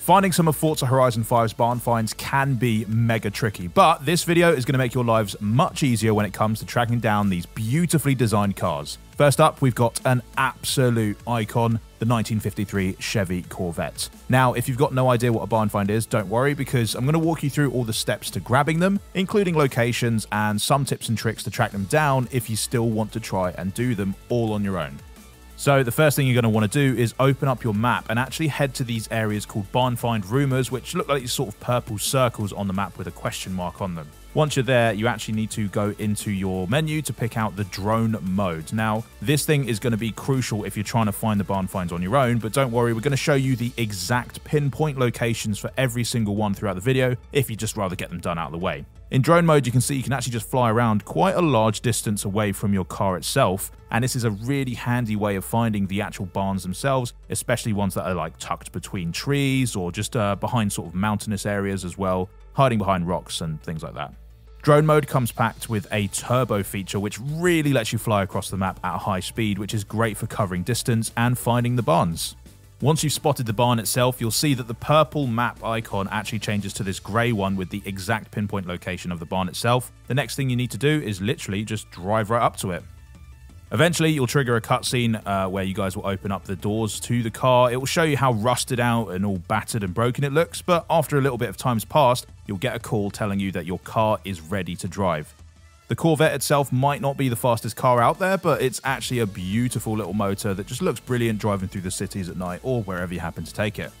Finding some of Forza Horizon 5's barn finds can be mega tricky, but this video is going to make your lives much easier when it comes to tracking down these beautifully designed cars. First up, we've got an absolute icon, the 1953 Chevy Corvette. Now, if you've got no idea what a barn find is, don't worry because I'm going to walk you through all the steps to grabbing them, including locations and some tips and tricks to track them down if you still want to try and do them all on your own. So the first thing you're going to want to do is open up your map and actually head to these areas called barn find rumors, which look like these sort of purple circles on the map with a question mark on them. Once you're there, you actually need to go into your menu to pick out the drone mode. Now, this thing is going to be crucial if you're trying to find the barn finds on your own, but don't worry, we're going to show you the exact pinpoint locations for every single one throughout the video if you just rather get them done out of the way. In drone mode, you can see you can actually just fly around quite a large distance away from your car itself, and this is a really handy way of finding the actual barns themselves, especially ones that are like tucked between trees or just uh, behind sort of mountainous areas as well, hiding behind rocks and things like that. Drone mode comes packed with a turbo feature which really lets you fly across the map at a high speed, which is great for covering distance and finding the barns. Once you've spotted the barn itself, you'll see that the purple map icon actually changes to this grey one with the exact pinpoint location of the barn itself. The next thing you need to do is literally just drive right up to it. Eventually, you'll trigger a cutscene uh, where you guys will open up the doors to the car. It will show you how rusted out and all battered and broken it looks, but after a little bit of time's passed, you'll get a call telling you that your car is ready to drive. The Corvette itself might not be the fastest car out there, but it's actually a beautiful little motor that just looks brilliant driving through the cities at night or wherever you happen to take it.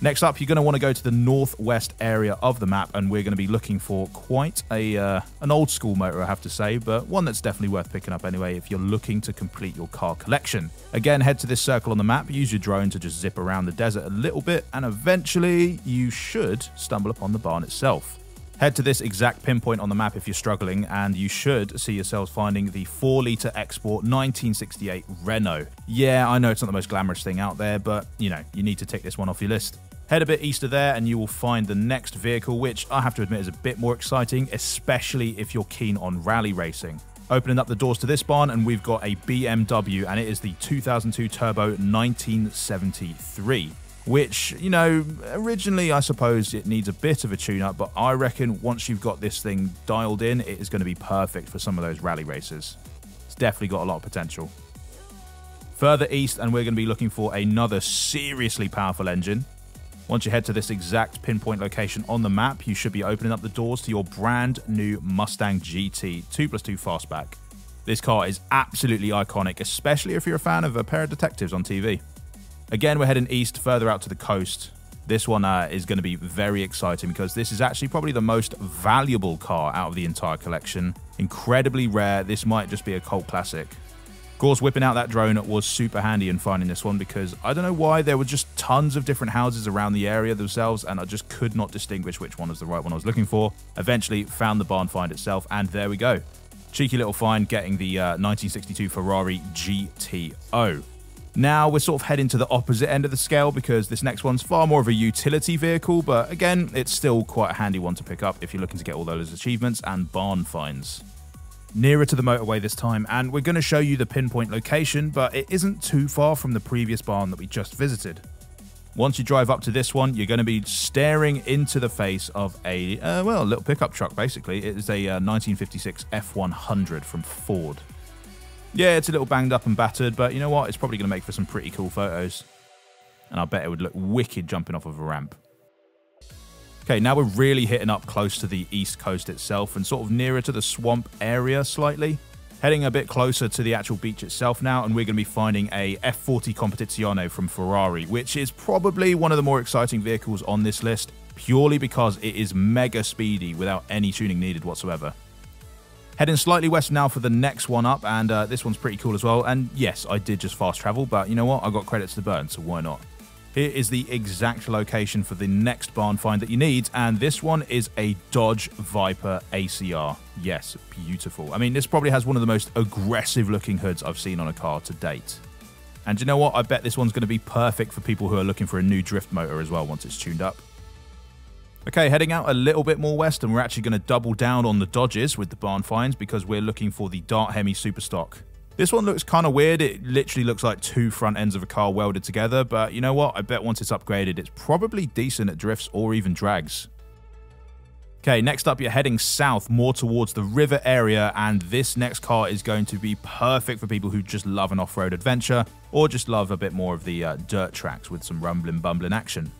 Next up, you're going to want to go to the northwest area of the map, and we're going to be looking for quite a uh, an old school motor, I have to say, but one that's definitely worth picking up anyway if you're looking to complete your car collection. Again, head to this circle on the map, use your drone to just zip around the desert a little bit, and eventually you should stumble upon the barn itself. Head to this exact pinpoint on the map if you're struggling, and you should see yourselves finding the 4 litre export 1968 Renault. Yeah, I know it's not the most glamorous thing out there, but you know, you need to tick this one off your list. Head a bit east of there, and you will find the next vehicle, which I have to admit is a bit more exciting, especially if you're keen on rally racing. Opening up the doors to this barn, and we've got a BMW, and it is the 2002 Turbo 1973 which, you know, originally I suppose it needs a bit of a tune up, but I reckon once you've got this thing dialed in, it is going to be perfect for some of those rally races. It's definitely got a lot of potential. Further east, and we're going to be looking for another seriously powerful engine. Once you head to this exact pinpoint location on the map, you should be opening up the doors to your brand new Mustang GT 2 plus 2 Fastback. This car is absolutely iconic, especially if you're a fan of a pair of detectives on TV. Again, we're heading east, further out to the coast. This one uh, is going to be very exciting because this is actually probably the most valuable car out of the entire collection. Incredibly rare. This might just be a cult classic. Of course, whipping out that drone was super handy in finding this one because I don't know why there were just tons of different houses around the area themselves and I just could not distinguish which one was the right one I was looking for. Eventually found the barn find itself and there we go. Cheeky little find getting the uh, 1962 Ferrari GTO. Now we're sort of heading to the opposite end of the scale because this next one's far more of a utility vehicle, but again, it's still quite a handy one to pick up if you're looking to get all those achievements and barn finds. Nearer to the motorway this time, and we're going to show you the pinpoint location, but it isn't too far from the previous barn that we just visited. Once you drive up to this one, you're going to be staring into the face of a, uh, well, a little pickup truck basically. It is a uh, 1956 F100 from Ford. Yeah, it's a little banged up and battered, but you know what? It's probably going to make for some pretty cool photos. And I bet it would look wicked jumping off of a ramp. Okay, now we're really hitting up close to the east coast itself and sort of nearer to the swamp area slightly. Heading a bit closer to the actual beach itself now, and we're going to be finding a F40 Competizione from Ferrari, which is probably one of the more exciting vehicles on this list, purely because it is mega speedy without any tuning needed whatsoever. Heading slightly west now for the next one up, and uh, this one's pretty cool as well. And yes, I did just fast travel, but you know what? I got credits to burn, so why not? Here is the exact location for the next barn find that you need, and this one is a Dodge Viper ACR. Yes, beautiful. I mean, this probably has one of the most aggressive looking hoods I've seen on a car to date. And you know what? I bet this one's going to be perfect for people who are looking for a new drift motor as well once it's tuned up. Okay, heading out a little bit more west, and we're actually going to double down on the Dodges with the barn finds because we're looking for the Dart Hemi Superstock. This one looks kind of weird. It literally looks like two front ends of a car welded together, but you know what? I bet once it's upgraded, it's probably decent at drifts or even drags. Okay, next up, you're heading south, more towards the river area, and this next car is going to be perfect for people who just love an off-road adventure, or just love a bit more of the uh, dirt tracks with some rumbling, bumbling action.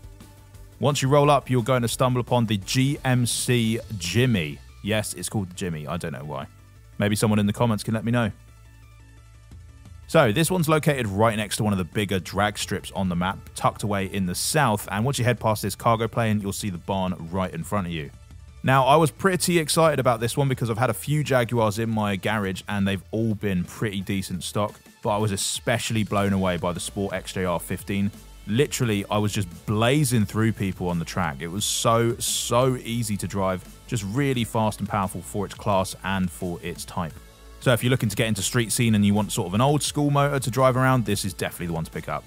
Once you roll up, you're going to stumble upon the GMC Jimmy. Yes, it's called the Jimmy. I don't know why. Maybe someone in the comments can let me know. So this one's located right next to one of the bigger drag strips on the map, tucked away in the south, and once you head past this cargo plane, you'll see the barn right in front of you. Now, I was pretty excited about this one because I've had a few Jaguars in my garage and they've all been pretty decent stock, but I was especially blown away by the Sport XJR 15. Literally, I was just blazing through people on the track. It was so, so easy to drive, just really fast and powerful for its class and for its type. So if you're looking to get into street scene and you want sort of an old school motor to drive around, this is definitely the one to pick up.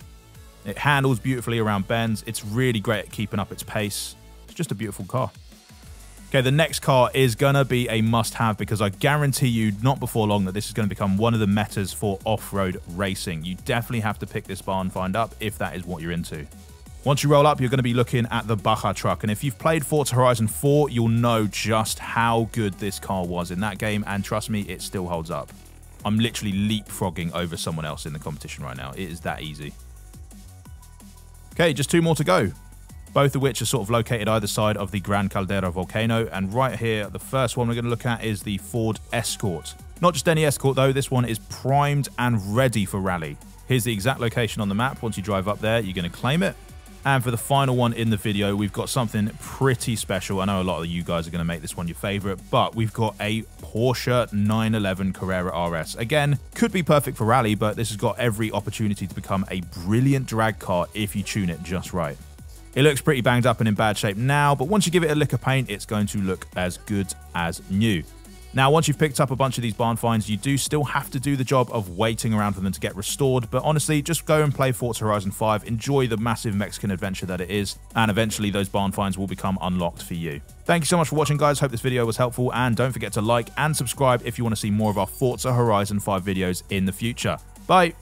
It handles beautifully around bends. It's really great at keeping up its pace. It's just a beautiful car. Okay, the next car is going to be a must-have because I guarantee you not before long that this is going to become one of the metas for off-road racing. You definitely have to pick this barn find up if that is what you're into. Once you roll up, you're going to be looking at the Baja truck. And if you've played Forza Horizon 4, you'll know just how good this car was in that game. And trust me, it still holds up. I'm literally leapfrogging over someone else in the competition right now. It is that easy. Okay, just two more to go. Both of which are sort of located either side of the Gran Caldera volcano. And right here, the first one we're going to look at is the Ford Escort. Not just any Escort though, this one is primed and ready for rally. Here's the exact location on the map. Once you drive up there, you're going to claim it. And for the final one in the video, we've got something pretty special. I know a lot of you guys are going to make this one your favorite, but we've got a Porsche 911 Carrera RS. Again, could be perfect for rally, but this has got every opportunity to become a brilliant drag car if you tune it just right. It looks pretty banged up and in bad shape now, but once you give it a lick of paint, it's going to look as good as new. Now, once you've picked up a bunch of these barn finds, you do still have to do the job of waiting around for them to get restored. But honestly, just go and play Forza Horizon 5, enjoy the massive Mexican adventure that it is, and eventually those barn finds will become unlocked for you. Thank you so much for watching, guys. Hope this video was helpful, and don't forget to like and subscribe if you want to see more of our Forza Horizon 5 videos in the future. Bye!